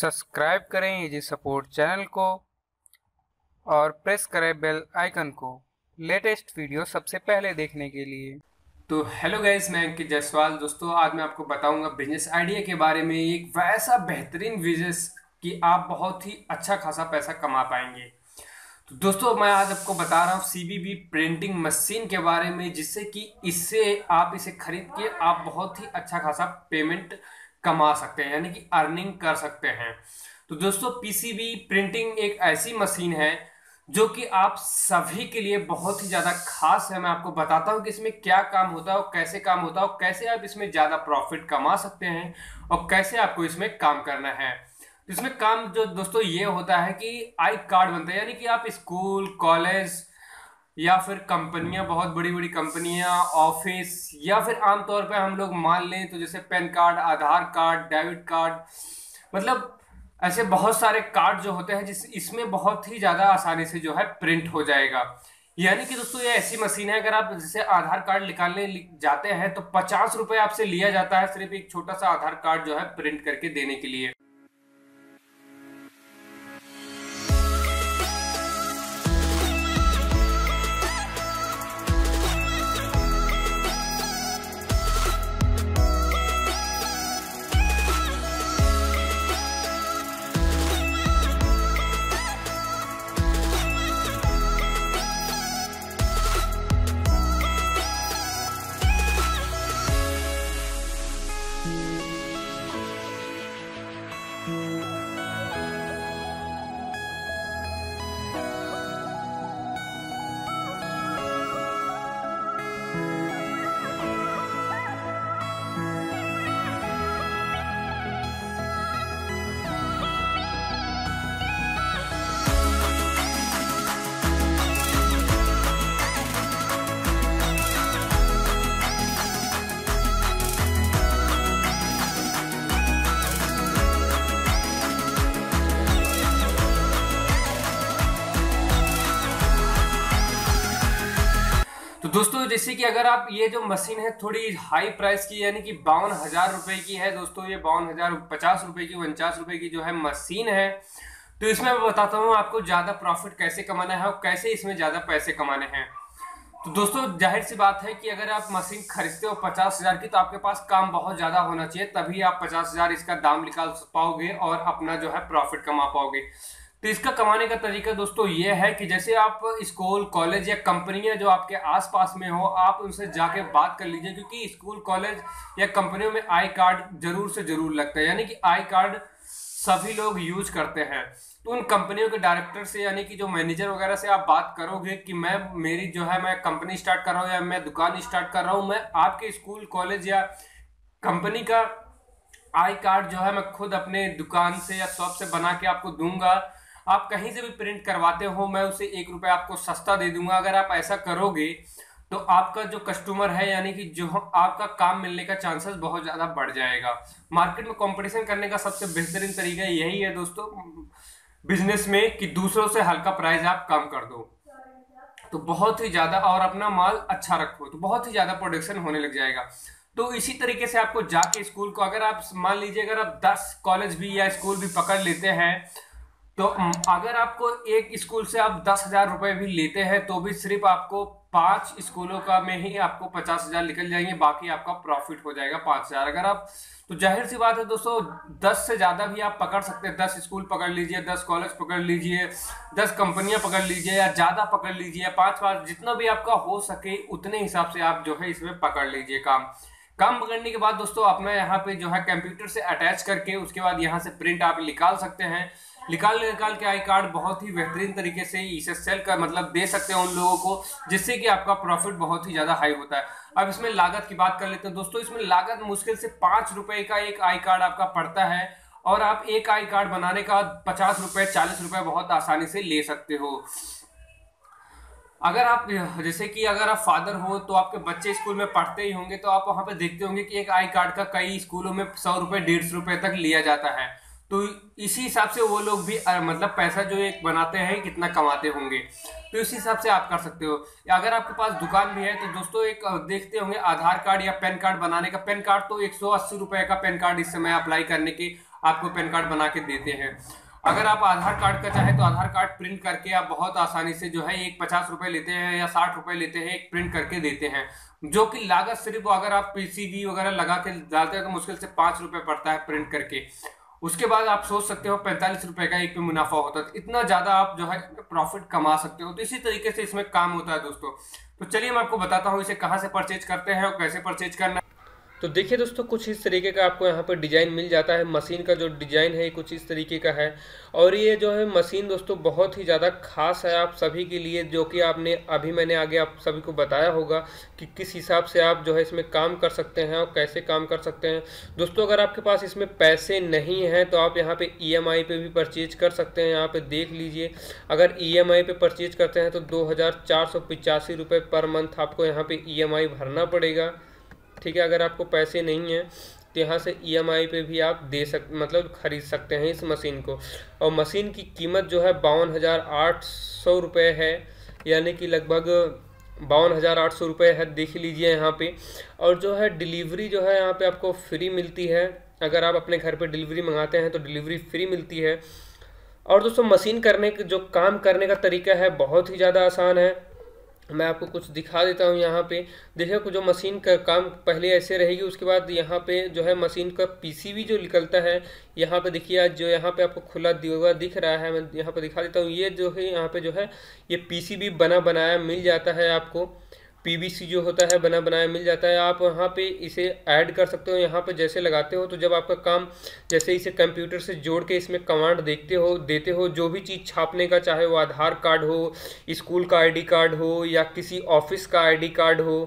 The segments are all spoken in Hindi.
सब्सक्राइब करें इजी सपोर्ट चैनल को और प्रेस करें बेल आइकन को लेटेस्ट वीडियो सबसे पहले देखने के लिए। तो हेलो गाइस, मैं अंकित जायसवाल। दोस्तों, आज मैं आपको बताऊँगा बिज़नेस आइडिया के बारे में। एक वैसा बेहतरीन बिज़नेस कि आप बहुत ही अच्छा खासा पैसा कमा पाएँगे। तो दोस्तों, मैं आज आपको बता रहा हूँ सीबीबी प्रिंटिंग मशीन के बारे में, जिससे कि इससे आप इसे खरीद के आप बहुत ही अच्छा खासा पेमेंट कमा सकते हैं, यानी कि अर्निंग कर सकते हैं। तो दोस्तों पीसीबी प्रिंटिंग एक ऐसी मशीन है जो कि आप सभी के लिए बहुत ही ज़्यादा खास है। मैं आपको बताता हूँ कि इसमें क्या काम होता है और कैसे काम होता है और कैसे आप इसमें ज़्यादा प्रॉफिट कमा सकते हैं और कैसे आपको इसमें काम करना है। इसमें काम जो दोस्तों ये होता है कि आई कार्ड बनता है, यानी कि आप स्कूल, कॉलेज या फिर कंपनियाँ, बहुत बड़ी बड़ी कंपनियाँ, ऑफ़िस, या फिर आमतौर पर हम लोग मान लें तो जैसे PAN card, Aadhaar card, debit card मतलब ऐसे बहुत सारे कार्ड जो होते हैं जिस, इसमें बहुत ही ज़्यादा आसानी से जो है प्रिंट हो जाएगा। यानी कि दोस्तों ये ऐसी मशीन है, अगर आप जैसे आधार कार्ड निकालने जाते हैं तो पचास रुपए आपसे लिया जाता है सिर्फ़ एक छोटा सा आधार कार्ड जो है प्रिंट करके देने के लिए। तो दोस्तों, जैसे कि अगर आप ये जो मशीन है थोड़ी हाई प्राइस की, यानी कि बावन हज़ार रुपए की है दोस्तों, ये बावन हज़ार पचास रुपए की, उनचास रुपए की जो है मशीन है तो इसमें मैं बताता हूँ आपको ज़्यादा प्रॉफिट कैसे कमाना है और कैसे इसमें ज़्यादा पैसे कमाने हैं। तो दोस्तों, ज़ाहिर सी बात है कि अगर आप मशीन खरीदते हो पचास हज़ार की तो आपके पास काम बहुत ज़्यादा होना चाहिए, तभी आप पचास हज़ार इसका दाम निकाल पाओगे और अपना जो है प्रॉफिट कमा पाओगे। तो इसका कमाने का तरीका दोस्तों ये है कि जैसे आप स्कूल, कॉलेज या कंपनियाँ जो आपके आसपास में हो, आप उनसे जाके बात कर लीजिए, क्योंकि स्कूल, कॉलेज या कंपनियों में आई कार्ड ज़रूर से ज़रूर लगता है। यानी कि आई कार्ड सभी लोग यूज़ करते हैं। तो उन कंपनियों के डायरेक्टर से, यानी कि जो मैनेजर वगैरह से आप बात करोगे कि मैं, मेरी जो है, मैं कंपनी स्टार्ट कर रहा हूँ या मैं दुकान स्टार्ट कर रहा हूँ, मैं आपके स्कूल, कॉलेज या कंपनी का आई कार्ड जो है, मैं खुद अपने दुकान से या शॉप से बना के आपको दूँगा। आप कहीं से भी प्रिंट करवाते हो, मैं उसे एक रुपये आपको सस्ता दे दूँगा। अगर आप ऐसा करोगे तो आपका जो कस्टमर है, यानी कि जो आपका काम मिलने का चांसेस बहुत ज़्यादा बढ़ जाएगा। मार्केट में कंपटीशन करने का सबसे बेहतरीन तरीका यही है दोस्तों बिज़नेस में कि दूसरों से हल्का प्राइस आप कम कर दो। तो बहुत ही ज़्यादा, और अपना माल अच्छा रखो तो बहुत ही ज़्यादा प्रोडक्शन होने लग जाएगा। तो इसी तरीके से आपको जाके स्कूल को, अगर आप, मान लीजिए, अगर आप दस कॉलेज भी या स्कूल भी पकड़ लेते हैं तो अगर आपको एक स्कूल से आप दस हज़ार रुपए भी लेते हैं तो भी सिर्फ़ आपको पाँच स्कूलों का में ही आपको पचास हज़ार निकल जाएँगे, बाकी आपका प्रॉफिट हो जाएगा पाँच हज़ार। अगर आप तो ज़ाहिर सी बात है दोस्तों, दस से ज़्यादा भी आप पकड़ सकते हैं। दस स्कूल पकड़ लीजिए, दस कॉलेज पकड़ लीजिए, दस कंपनियाँ पकड़ लीजिए या ज़्यादा पकड़ लीजिए, पाँच पाँच जितना भी आपका हो सके, उतने हिसाब से आप जो है इसमें पकड़ लीजिए काम। काम पकड़ने के बाद दोस्तों अपना यहाँ पे जो है कंप्यूटर से अटैच करके, उसके बाद यहाँ से प्रिंट आप निकाल सकते हैं। निकाल निकाल के आई कार्ड बहुत ही बेहतरीन तरीके से इसे सेल कर मतलब दे सकते हैं उन लोगों को, जिससे कि आपका प्रॉफिट बहुत ही ज़्यादा हाई होता है। अब इसमें लागत की बात कर लेते हैं। दोस्तों, इसमें लागत मुश्किल से पाँच रुपए का एक आई कार्ड आपका पड़ता है और आप एक आई कार्ड बनाने का पचास रुपए, चालीस रुपए बहुत आसानी से ले सकते हो। अगर आप, जैसे कि अगर आप फादर हो तो आपके बच्चे स्कूल में पढ़ते ही होंगे तो आप वहाँ पर देखते होंगे कि एक आई कार्ड का कई स्कूलों में सौ रुपए, डेढ़ सौ रुपए तक लिया जाता है। तो इसी हिसाब से वो लोग भी मतलब पैसा जो एक बनाते हैं, कितना कमाते होंगे। तो इस हिसाब से आप कर सकते हो। अगर आपके पास दुकान भी है तो दोस्तों एक देखते होंगे, आधार कार्ड या पैन कार्ड बनाने का। पैन कार्ड तो एक सौ अस्सी रुपए का पैन कार्ड इस समय अप्लाई करने के आपको पैन कार्ड बना के देते हैं। अगर आप आधार कार्ड का चाहे तो आधार कार्ड प्रिंट करके आप बहुत आसानी से जो है, एक पचास रुपए लेते हैं या साठ रुपए लेते हैं, एक प्रिंट करके देते हैं। जो कि लागत सिर्फ़ अगर आप पीसीबी वगैरह लगा के डालते हैं तो मुश्किल से पाँच रुपये पड़ता है प्रिंट करके। उसके बाद आप सोच सकते हो पैंतालीस रुपए का एक पे मुनाफा होता है। इतना ज़्यादा आप जो है प्रॉफिट कमा सकते हो। तो इसी तरीके से इसमें काम होता है दोस्तों। तो चलिए मैं आपको बताता हूँ इसे कहाँ से परचेज करते हैं और कैसे परचेज करना तो देखिए दोस्तों, कुछ इस तरीके का आपको यहाँ पर डिज़ाइन मिल जाता है। मशीन का जो डिज़ाइन है कुछ इस तरीके का है। और ये जो है, मशीन दोस्तों, बहुत ही ज़्यादा खास है आप सभी के लिए, जो कि आपने, अभी मैंने आगे आप सभी को बताया होगा कि किस हिसाब से आप जो है, इसमें काम कर सकते हैं और कैसे काम कर सकते हैं। दोस्तों, अगर आपके पास इसमें पैसे नहीं हैं तो आप यहाँ पर ई e पे भी परचेज कर सकते हैं। यहाँ पर देख लीजिए, अगर ई e पे परचेज करते हैं तो दो हज़ार पर मंथ आपको यहाँ पर ई e भरना पड़ेगा। ठीक है, अगर आपको पैसे नहीं हैं तो यहाँ से ईएमआई पे भी आप दे सक मतलब ख़रीद सकते हैं इस मशीन को। और मशीन की कीमत जो है बावन हज़ार आठ सौ रुपये है, यानी कि लगभग बावन हज़ार आठ सौ रुपये है, देख लीजिए यहाँ पे। और जो है डिलीवरी जो है यहाँ पे आपको फ्री मिलती है। अगर आप अपने घर पे डिलीवरी मंगाते हैं तो डिलीवरी फ्री मिलती है। और दोस्तों, मशीन करने के, जो काम करने का तरीका है, बहुत ही ज़्यादा आसान है। मैं आपको कुछ दिखा देता हूँ यहाँ पे। देखिए जो मशीन का काम पहले ऐसे रहेगी, उसके बाद यहाँ पे जो है मशीन का पीसीबी जो निकलता है, यहाँ पे देखिए आज जो यहाँ पे आपको खुला हुआ दिख रहा है, मैं यहाँ पे दिखा देता हूँ। ये जो है, यहाँ पे जो है, ये पीसीबी बना बनाया मिल जाता है आपको। पीवीसी जो होता है, बना बनाया मिल जाता है। आप वहाँ पे इसे ऐड कर सकते हो। यहाँ पे जैसे लगाते हो तो जब आपका काम जैसे इसे कंप्यूटर से जोड़ के इसमें कमांड देखते हो, देते हो, जो भी चीज़ छापने का चाहे वो आधार कार्ड हो स्कूल का आईडी कार्ड हो, या किसी ऑफ़िस का आईडी कार्ड हो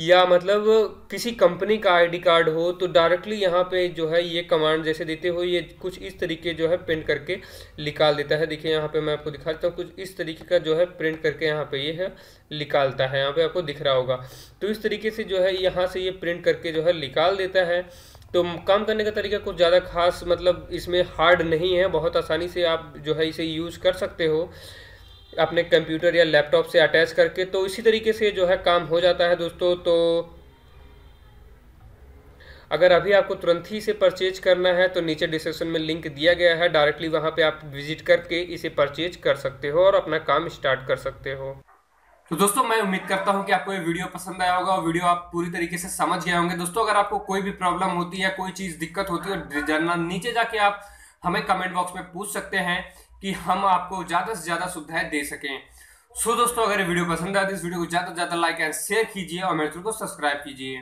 या मतलब किसी कंपनी का आईडी कार्ड हो तो डायरेक्टली यहाँ पे जो है ये कमांड जैसे देते हो, ये कुछ इस तरीके जो है प्रिंट करके निकाल देता है। देखिए यहाँ पे मैं आपको दिखा देता हूँ, कुछ इस तरीके का जो है प्रिंट करके यहाँ पे ये है, निकालता है। यहाँ पे आपको दिख रहा होगा। तो इस तरीके से जो है यहाँ से ये प्रिंट करके जो है निकाल देता है। तो काम करने का तरीका कुछ ज़्यादा खास मतलब इसमें हार्ड नहीं है, बहुत आसानी से आप जो है इसे यूज़ कर सकते हो। अपने कंप्यूटर या लैपटॉप से अटैच करके तो इसी तरीके से जो है काम हो जाता है दोस्तों। तो अगर अभी आपको तुरंत ही इसे परचेज करना है तो नीचे डिस्क्रिप्शन में लिंक दिया गया है। डायरेक्टली वहाँ पे आप विज़िट करके इसे परचेज कर सकते हो और अपना काम स्टार्ट कर सकते हो। तो दोस्तों, मैं उम्मीद करता हूँ कि आपको ये वीडियो पसंद आया होगा। और वीडियो आप पूरी तरीके से समझ गए होंगे। दोस्तों, अगर आपको कोई भी प्रॉब्लम होती है, कोई चीज़ दिक्कत होती है, जानना नीचे जाके आप हमें कमेंट बॉक्स में पूछ सकते हैं। कि हम आपको ज़्यादा से ज़्यादा सुविधाएँ दे सकें। सो दोस्तों, अगर वीडियो पसंद आए तो इस वीडियो को ज़्यादा से ज़्यादा लाइक एंड शेयर कीजिए और मेरे चैनल को सब्सक्राइब कीजिए।